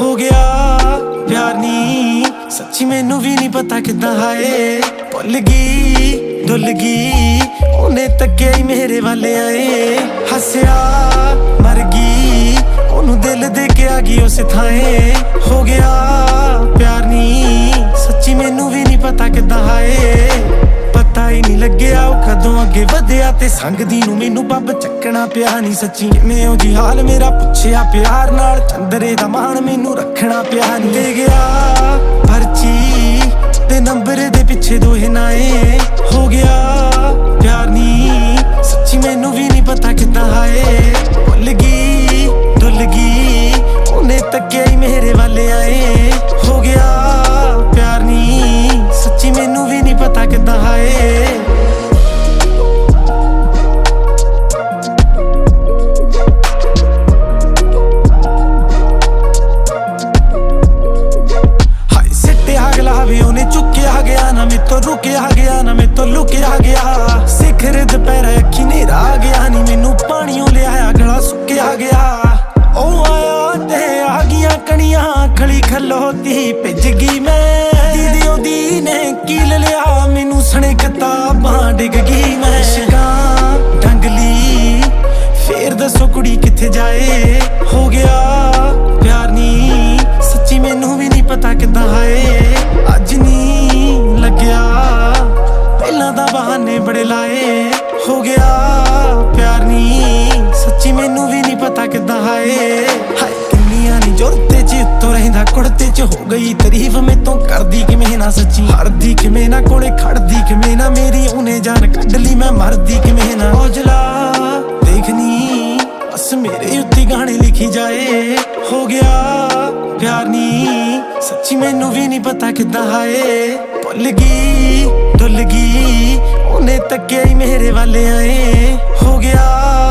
ਹੋ ਗਿਆ। ਪਿਆਰ ਨਹੀਂ, ਸੱਚੀ ਮੈਨੂੰ ਵੀ ਨਹੀਂ ਪਤਾ ਕਿੱਦਾਂ ਹਾਏ। ਭੁੱਲ ਗਈ ਡੁੱਲ ਗਈ, ਉਹਨੇ ਤੱਕਿਆ ਹੀ ਮੇਰੇ ਵੱਲ ਆਏ। ਹੱਸਿਆ, ਮਰ ਗਈ, ਉਹਨੂੰ ਦਿਲ ਦੇ ਕੇ ਆ ਗਈ ਉਸ ਥਾਏ। ਹੋ ਗਿਆ, ਪਿਆਰ ਨਹੀਂ, ਸੱਚੀ ਮੈਨੂੰ ਵੀ ਨਹੀਂ ਪਤਾ ਕਿੱਦਾਂ ਹਾਏ। ਹੀ ਨਹੀਂ ਲੱਗਿਆ ਉਹ ਕਦੋਂ ਅੱਗੇ ਵਧਿਆ ਤੇ ਸੰਗਦੀ ਨੂੰ ਮੈਨੂੰ ਬੱਬ ਚੱਕਣਾ ਪਿਆ ਨਹੀਂ ਸੱਚੀ। ਕਿਵੇਂ ਉਹ ਜੀ ਹਾਲ ਮੇਰਾ ਪੁੱਛਿਆ ਪਿਆਰ ਨਾਲ, ਚੰਦਰੇ ਦਾ ਮਾਣ ਮੈਨੂੰ ਰੱਖਣਾ ਪਿਆ ਨਹੀਂ ਦੇ ਗਿਆ ਪਰਚੀ ਤੇ ਨੰਬਰ ਦੇ ਪਿੱਛੇ ਦੋਹੇ ਨਾਏ। ਤੋਂ ਰੁਕਿਆ ਗਿਆ, ਨਾ ਮੇਤੋਂ ਲੁਕਿਆ ਗਿਆ। ਸਿਖਰ ਦੁਪਹਿਰ ਅੱਖੀ ਨੇਰਾ ਆ ਗਿਆ ਨਹੀਂ ਮੈਨੂੰ ਪਾਣੀੋਂ ਲਿਆਇਆ, ਗਲਾ ਸੁੱਕਿਆ ਗਿਆ। ਉਹ ਆਇਆ ਤੇ ਆ ਗਈਆਂ ਕਣੀਆਂ, ਖਲੀ ਖਲੋਤੀ ਭਿੱਜ ਗਈ ਮੈਂ। ਦੀਦੀ ਉਹਦੀ ਨੇ ਕੀਲ ਲਿਆ, ਮੈਨੂੰ ਸਣੇ ਕਿਤਾਬਾਂ ਡਿੱਗ ਗਈ ਮੈਂ। ਸ਼ਕਾਂ, ਡੰਗਲੀ, ਫੇਰ ਦੱਸੋ ਕੁੜੀ ਕਿੱਥੇ ਜਾਏ? ਹੋ ਗਿਆ ਪਿਆਰ ਨਹੀਂ ਸੱਚੀ ਮੈਨੂੰ ਵੀ ਨਹੀਂ ਪਤਾ ਕਿੱਦਾਂ ਹਾਏ। ਤਾਂ ਬੜੇ ਲਾਏ। ਹੋ ਗਿਆ ਪਿਆਰ ਨਹੀਂ ਸੱਚੀ ਮੈਨੂੰ ਵੀ ਨਹੀਂ ਪਤਾ ਕਿੱਦਾਂ ਹਾਏ। ਹਾਏ, ਕਿੰਨੀਆਂ ਨਹੀਂ ਜੁਰਤੇ ਚ ਉੱਤੋਂ ਰਹਿੰਦਾ ਕੁੜਤੇ ਚ। ਹੋ ਗਈ ਤਾਰੀਫ ਮੇਤੋਂ ਕਰਦੀ ਕਿਵੇਂ ਨਾ ਸੱਚੀ। ਹਰਦੀ ਕਿਵੇਂ ਨਾ ਕੋਲੇ ਖੜਦੀ ਕਿਵੇਂ ਨਾ ਮੇਰੀ ਉਹਨੇ ਜਾਨ ਕੱਢ ਲਈ, ਮੈਂ ਮਰਦੀ ਕਿਵੇਂ ਨਾ। ਔਜਲਾ ਦੇਖਨੀ ਬਸ ਮੇਰੇ ਉੱਤੇ ਗਾਣੇ ਲਿਖੀ ਜਾਏ। ਹੋ ਗਿਆ ਪਿਆਰ ਨਹੀਂ ਸੱਚੀ ਮੈਨੂੰ ਵੀ ਨਹੀਂ ਪਤਾ ਕਿੱਦਾਂ ਹਾਏ। ਭੁੱਲ ਗਈ। ਤੱਕਿਆ ਹੀ ਮੇਰੇ ਵੱਲ ਆਏ। ਹੋ ਗਿਆ।